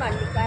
mágica.